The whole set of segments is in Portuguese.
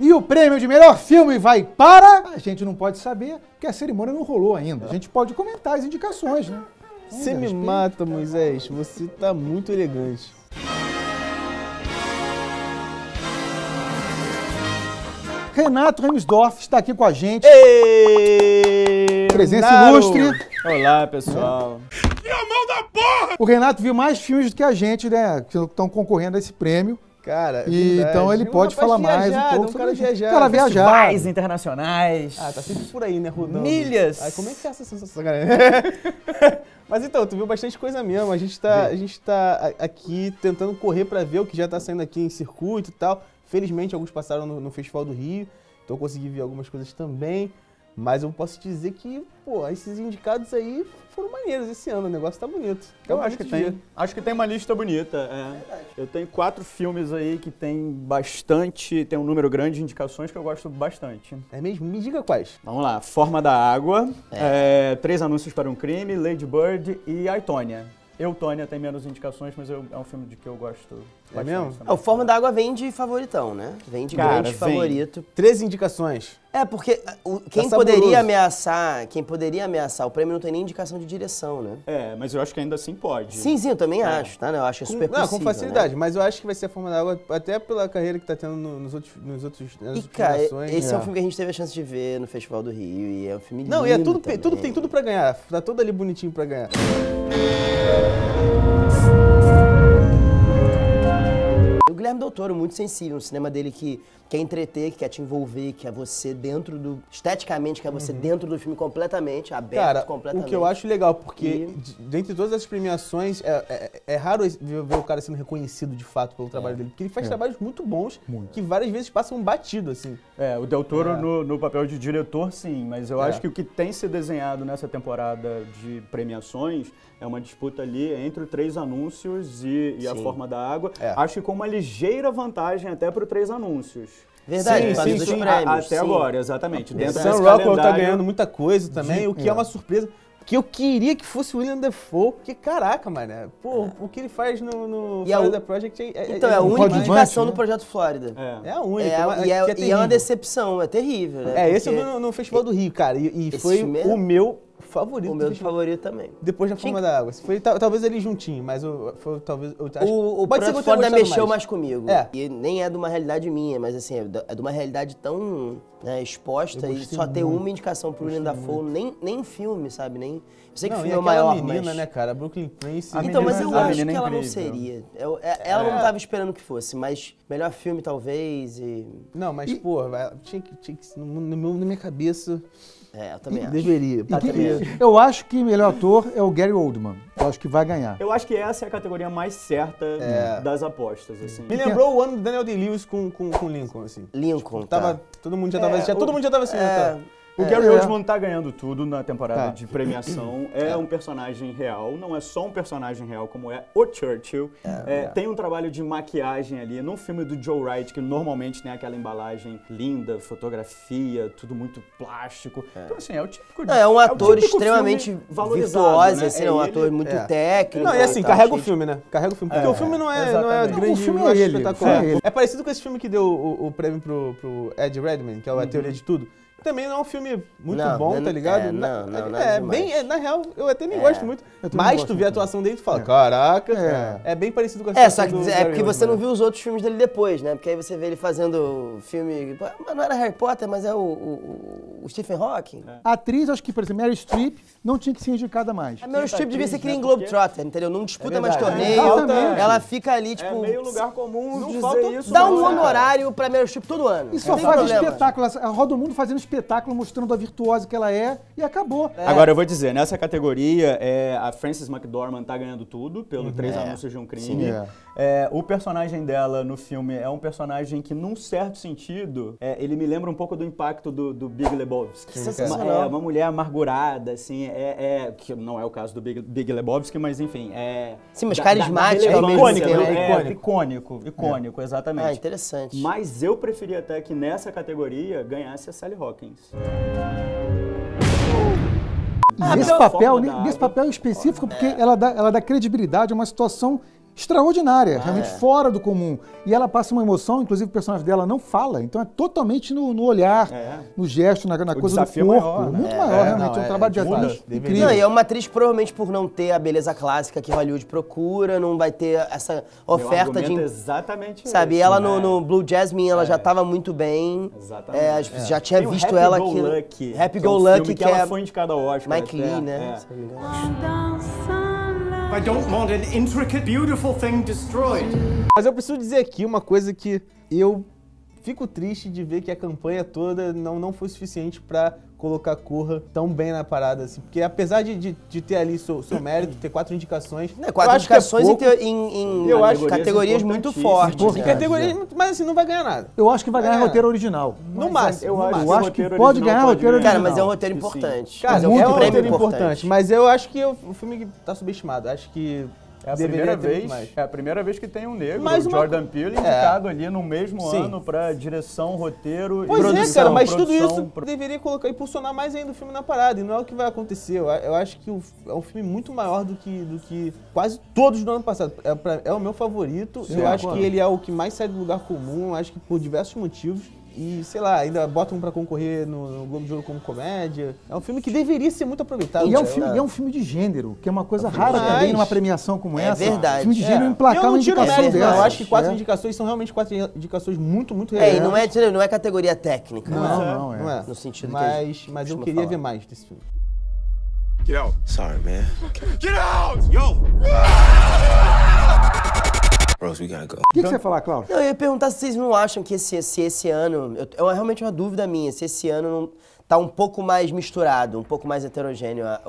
E o prêmio de melhor filme vai para. A gente não pode saber, porque a cerimônia não rolou ainda. A gente pode comentar as indicações, né? Você me mata, Moisés. Você tá muito elegante. Renato Remsdorf está aqui com a gente. Ei, Presença Naro. ilustre. Olá, pessoal. O Renato viu mais filmes do que a gente, né? Que estão concorrendo a esse prêmio. Cara, é E então ele Um pode falar mais um pouco Um cara sobre viajado. Cara. Festivais internacionais. Ah, tá sempre por aí, né, rodando. Milhas. Ai, como é que é essa sensação, cara? Mas então, tu viu bastante coisa mesmo. A gente tá, a gente tá aqui tentando correr pra ver o que já tá saindo aqui em circuito e tal. Felizmente, alguns passaram no, no Festival do Rio, então eu consegui ver algumas coisas também. Mas eu posso te dizer que, pô, esses indicados aí foram maneiros esse ano. O negócio tá bonito. Tá Eu acho que de tem. Acho que tem uma lista bonita. é. Eu tenho quatro filmes aí que tem bastante, tem um número grande de indicações que eu gosto bastante. É mesmo? Me diga quais. Vamos lá, Forma da Água, é, Três Anúncios para um Crime, Lady Bird e Aitônia. Eu, Tônia, tem menos indicações, mas eu- é um filme de que eu gosto bastante mesmo? É, o Forma da Água vem de favoritão, né? Vem de Cara, grande vem. favorito. Três indicações. É, porque ah, o- quem saboroso. poderia ameaçar, quem poderia ameaçar o prêmio não tem nem indicação de direção, né? É, mas eu acho que ainda assim pode. Sim, sim, eu também acho, tá? né? Eu acho que é Com, super não, possível, com facilidade, né? mas eu acho que vai ser a forma da água, até pela carreira que tá tendo no- nos outros. Nos outros nas E, cara, esse é. um É. filme que a gente teve a chance de ver no Festival do Rio e é um filme lindo Não, e é tudo, também. tudo tem tudo pra ganhar. Tá todo ali bonitinho pra ganhar. O Guilherme Del Toro, muito sensível, um cinema dele que quer entreter, que quer te envolver, que é você dentro do... Esteticamente, que é você dentro do filme completamente, aberto Cara, completamente. o que eu acho legal, porque E- de- dentre todas as premiações, é, é- é raro ver, ver o cara sendo reconhecido de fato pelo trabalho dele. Porque ele faz trabalhos muito bons, que várias vezes passam batido, assim. É, o Del Toro É. no, no papel de diretor, sim, mas eu É. acho que o que tem se desenhado nessa temporada de premiações é uma disputa ali entre o Três Anúncios e, e a. Forma da Água. É. Acho que com uma ligeira vantagem até para o Três Anúncios. Verdade, Sim, sim, sim. prêmios. A- até sim. agora, exatamente. Dentro Sam Rockwell tá ganhando muita coisa também, o que é. é. uma surpresa. Que eu queria que fosse o William Dafoe, porque caraca, mano. Pô, o que ele faz no, no E a Florida Project é, é, Então, é a única indicação né? do Projeto Flórida. É. É a única. É, e, é, que e é terrível. uma decepção, é terrível, né? É, esse eu Porque vi no, no Festival do Rio, cara. E, e foi é- o meu favorito. O meu favorito também. Depois da Tinha Forma da Água. Foi tal- talvez ele juntinho, mas eu, foi talvez. Eu acho, O, o pode ser que eu mexeu mais, comigo. É. E nem é de uma realidade minha, mas assim, é é de uma realidade tão né, exposta e só ter muito. uma indicação pro William Dafoe, nem, nem filme, sabe? Nem, eu sei que Não, o e filme é o maior, menina, mas... né, cara? Brooklyn Prince. A Então, mas eu acho que é ela não seria. Eu- é- ela não tava esperando que fosse, mas melhor filme talvez e... Não, mas, pô, vai- tinha que, tinha que no, no meu- na minha cabeça. É, eu também acho. Deveria. Tá porque-. Eu acho que melhor ator é o Gary Oldman. Eu acho que vai ganhar. Eu acho que essa é a categoria mais certa É. das apostas, assim. Me lembrou o ano do Daniel Day-Lewis com, com, com Lincoln, assim. Lincoln, tá. Tava, todo mundo já tava, É, já, o- todo mundo já tava assim, É, né, O É, Gary é. Oldman tá ganhando tudo na temporada Tá. de premiação. É, um personagem real, não é só um personagem real como é o Churchill. É, Tem um trabalho de maquiagem ali. Num filme do Joe Wright, que normalmente tem aquela embalagem linda, fotografia, tudo muito plástico. Então, assim, é o típico Não, é um ator extremamente virtuoso, né? assim, é um ele- ator muito é. técnico. Não, e assim, tal, carrega o de- filme, né? Carrega o filme. Porque É, o filme não é, não é grande, O filme é ele, espetacular. é. É parecido com esse filme que deu o, o prêmio pro, pro Ed Redman, que é o A Teoria de Tudo. Também não é um filme muito Não, bom, não- tá ligado? é, não, não, é, nada é demais. bem, é, na real, eu até nem É. gosto muito. Mas tu vê a atuação dele e tu fala, caraca, É. é. bem parecido com a É, só que é porque você não Oldman. viu os outros filmes dele depois, né? Porque aí você vê ele fazendo filme. Mas não era Harry Potter, mas é o, o- o Stephen Hawking. A atriz, acho que, por exemplo, Meryl Streep não tinha que ser indicada mais. A Meryl Quinta Streep devia ser que nem né? Globetrotter, entendeu? Não disputa É mais torneio. Exatamente. ela fica ali, É tipo. meio lugar comum não falta- isso. Dá um é. honorário pra Meryl Streep todo ano. E só Não faz espetáculo. Roda o mundo fazendo espetáculo, mostrando a virtuosa que ela é, e acabou. Agora eu vou dizer, nessa categoria, é, a Frances McDormand tá ganhando tudo pelo Três É. Anúncios de um Crime. Sim, é. É, o personagem dela no filme é um personagem que, num certo sentido, é, ele me lembra um pouco do impacto do, do Big Lebowski. Sensacional. É, uma mulher amargurada, assim, é, é- que não é o caso do Big, Big Lebowski, mas enfim, é... Sim, mas da- carismática da- da né? É, Icônico. icônico, icônico, exatamente. Ah, interessante. Mas eu preferia até que nessa categoria ganhasse a Sally Hawkins. E nesse papel, nesse água. papel específico, porque ela dá, ela dá credibilidade a uma situação extraordinária, realmente fora do comum. E ela passa uma emoção, inclusive o personagem dela não fala, então é totalmente no, no olhar, É. no gesto, na, na coisa do desafio corpo. é maior, né? Muito É, maior, é, realmente. não, é um é, trabalho de atriz incrível. Não, e é uma atriz provavelmente por não ter a beleza clássica que Hollywood procura, não vai ter essa oferta de. é exatamente Sabe, esse, ela né? no, no Blue Jasmine, ela já estava muito bem. Exatamente. É, Já tinha Tem o visto Happy ela Go aqui. Lucky, Happy que é Go um Lucky, que, que ela é foi indicada ao Oscar. Mike Lee, né? é. Se não me engano. I don't want an intricate, beautiful thing destroyed. Mas eu preciso dizer aqui uma coisa que eu fico triste de ver que a campanha toda não, não foi suficiente pra colocar Corra tão bem na parada, assim. Porque apesar de, de, de ter ali seu, seu mérito, ter quatro indicações. É, eu quatro é indicações em, pouco. em, em Eu acho- categorias muito fortes. Em né? categorias, mas assim, não vai ganhar nada. Eu acho que vai ganhar É. roteiro original. No máximo. Eu no acho, máximo. Eu acho que pode original ganhar roteiro ganhar. Cara, mas é um Não, roteiro importante. Cara, Mas é, muito um prêmio roteiro importante. mas eu acho que o, o filme tá subestimado. Acho que É a deveria primeira vez, é a primeira vez que tem um negro, uma- Jordan Peele, indicado ali no mesmo Sim. ano pra direção, roteiro Pois e é, produção. cara, mas tudo produção, isso pro- deveria colocar, impulsionar mais ainda o filme na parada, e não é o que vai acontecer. Eu, eu acho que o- é um filme muito maior do que, do que quase todos do ano passado. É, pra- é o meu favorito, Sim, eu acho que ele é o que mais sai do lugar comum, eu acho que por diversos motivos. E, sei lá, ainda botam pra concorrer no, no Globo de Ouro como comédia. É um filme que deveria ser muito aproveitado. E é um, cara. filme, é um filme de gênero, que é uma coisa rara demais. também numa premiação como É essa. verdade. Filme de É. gênero E emplacar eu uma não tiro indicação mérito, não. dessa. Eu acho que quatro É. indicações são realmente quatro indicações muito, muito É, relevantes. e não é, não é categoria técnica. Não, né? não, é. Não é. No sentido que mas, gente mas eu queria falar. ver mais desse filme. Get out. Sorry, man. Get out! Yo! Rose, we gotta go. O que, que você ia falar, Cláudio? Não, eu ia perguntar se vocês não acham que esse, se esse ano. eu- É realmente uma dúvida minha, se esse ano não tá um pouco mais misturado, um pouco mais heterogêneo a-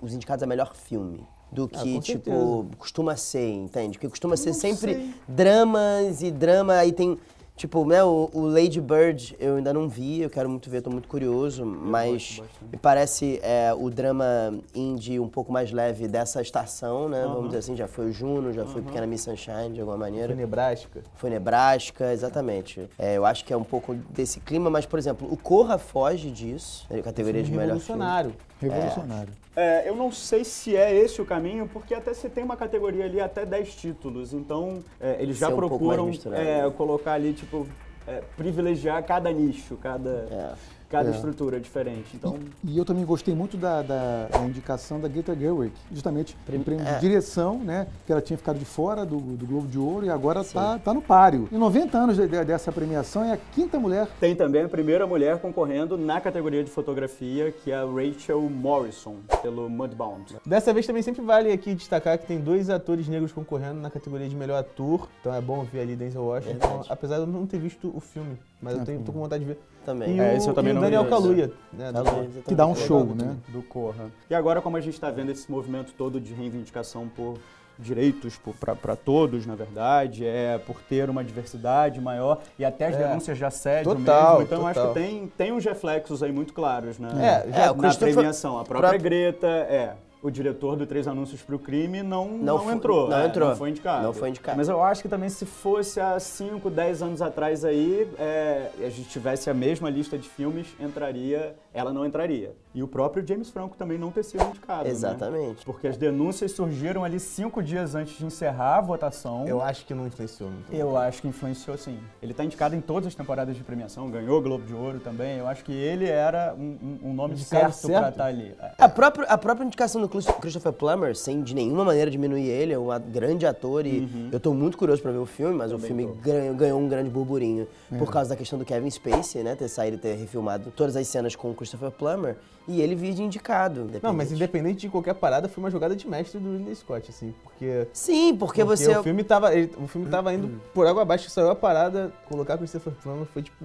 os indicados a melhor filme. Do que, Ah, tipo, certeza. costuma ser, entende? Porque costuma ser sempre dramas e drama, aí tem. Tipo, né, o, o Lady Bird eu ainda não vi, eu quero muito ver, tô muito curioso, mas me parece é, o drama indie um pouco mais leve dessa estação, né? Vamos dizer assim, já foi o Juno, já foi Pequena Miss Sunshine, de alguma maneira. Foi Nebraska. Foi Nebraska, exatamente. É, eu acho que é um pouco desse clima, mas, por exemplo, o Corra foge disso, na categoria de melhor filme. Revolucionário. Revolucionário. É, eu não sei se é esse o caminho, porque até você tem uma categoria ali até 10 títulos, então é, eles já Ser procuram é, colocar ali, tipo, é, privilegiar cada nicho, cada, É. cada É. estrutura diferente. Então, E eu também gostei muito da, da- da indicação da Greta Gerwig, justamente o prêmio é. de direção, né? Que ela tinha ficado de fora do, do Globo de Ouro e agora tá, tá no páreo. Em 90 anos de- de- dessa premiação, é a quinta mulher. tem também a primeira mulher concorrendo na categoria de fotografia, que é a Rachel Morrison, pelo Mudbound. Dessa vez também sempre vale aqui destacar que tem dois atores negros concorrendo na categoria de melhor ator. Então é bom ver ali Denzel Washington, Verdade. apesar de eu não ter visto o filme. Mas eu tenho, tô com vontade de ver. Também. E É, o, esse eu também e o não vi Daniel. Kaluuya. Né, do- Exatamente. Que dá um Legal show, do né? do Corra. E agora, como a gente está vendo esse movimento todo de reivindicação por direitos para todos, na verdade, é por ter uma diversidade maior e até as É. denúncias de assédio Total, mesmo. Então, eu acho total. que tem, tem uns reflexos aí muito claros, né? É, já- É, o na Christopher- premiação. A própria próprio- Greta, é. O diretor do Três Anúncios para o Crime não, não, Não entrou. não é, entrou. Não foi indicado. Não foi indicado. Mas eu acho que também se fosse há 5, 10 anos atrás aí, é, a gente tivesse a mesma lista de filmes, entraria, ela não entraria. E o próprio James Franco também não ter sido indicado. né? Exatamente. Porque as denúncias surgiram ali cinco dias antes de encerrar a votação. Eu acho que não influenciou. Não tem. Eu acho que influenciou sim. Ele está indicado em todas as temporadas de premiação, ganhou o Globo de Ouro também. Eu acho que ele era um, um- um nome Indicado certo para certo? estar ali. É. A própria, a própria indicação do Christopher Plummer, sem de nenhuma maneira diminuir ele, é um grande ator e eu tô muito curioso pra ver o filme, mas o filme ganhou, ganhou um grande burburinho por causa da questão do Kevin Spacey, né? Ter saído e ter refilmado todas as cenas com o Christopher Plummer e ele vir de indicado. Não, mas independente. independente de qualquer parada, foi uma jogada de mestre do Ridley Scott, assim, porque... Sim, porque, porque você. o filme tava, ele- o filme tava indo por água abaixo, saiu a parada, colocar Christopher Plummer foi tipo...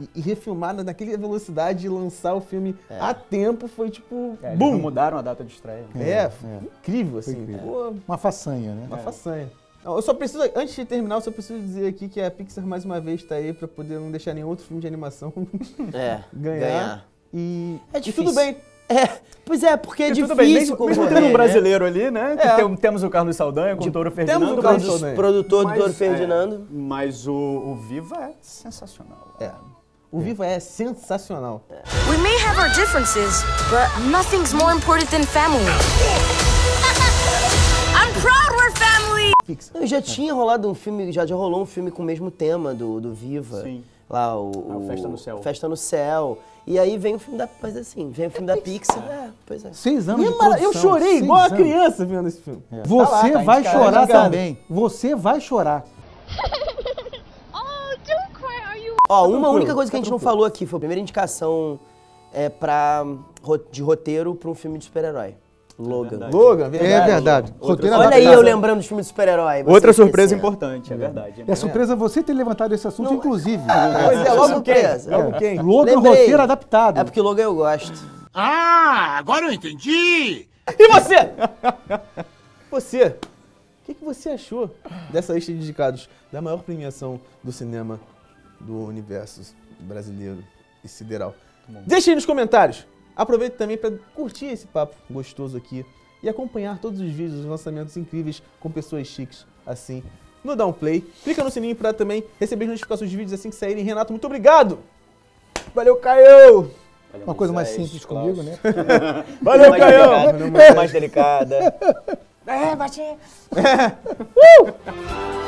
E, e refilmar na- naquela velocidade e lançar o filme a tempo foi tipo... É, eles não bum! mudaram a data de estreia. É, foi incrível, assim. incrível. Pô, Uma façanha, né? uma façanha. Não, Eu só preciso, antes de terminar, eu só preciso dizer aqui que a Pixar mais uma vez tá aí pra poder não deixar nenhum outro filme de animação É, ganhar. ganhar. E, É e difícil. tudo bem. É, pois é, porque é E difícil tudo bem, mesmo, mesmo tendo um né? brasileiro ali, né? É. tem- temos o Carlos Saldanha com o Touro Ferdinando. o Carlos mas- Saldanha. Produtor do mas, Dor é, Ferdinando. mas o, o Viva é sensacional. É. O Viva é sensacional. We may have our differences, but nothing's more important than family. I'm proud we're family! Pixar. Não, já tinha rolado um filme, já, já rolou um filme com o mesmo tema do, do Viva. Sim. Lá, o, Ah, o o Festa no Céu. Festa no Céu. E aí vem o filme da. Mas assim, vem o filme da Pixar. É, pois é. Seis anos E de é mara- eu produção, chorei seis igual a anos. criança vendo esse filme. Você Tá lá, tá vai chorar indicado. também. Você vai chorar. Ó, uma tranquilo, única coisa que a fica gente não falou aqui foi a primeira indicação é, pra, de roteiro pra um filme de super-herói. Logan. verdade. Logan, verdade. É verdade. Roteiro Olha aí eu lembrando dos filmes de super-herói. Outra surpresa importante, é verdade. É surpresa você ter levantado esse assunto, inclusive. Pois é, logo quem? Surpresa. Logo quem? Logan Lembrei. roteiro adaptado. É porque Logan eu gosto. Ah, agora eu entendi! E você? Você, o que, que você achou dessa lista de indicados da maior premiação do cinema do universo brasileiro e sideral? Deixe aí nos comentários. Aproveite também para curtir esse papo gostoso aqui e acompanhar todos os vídeos, os lançamentos incríveis com pessoas chiques assim no Downplay. Clica no sininho para também receber as notificações dos vídeos assim que saírem. Renato, muito obrigado! Valeu, Caio! Uma coisa mais simples Klaus. comigo, né? Valeu, mais Caio! delicada, mais delicada. É, bate!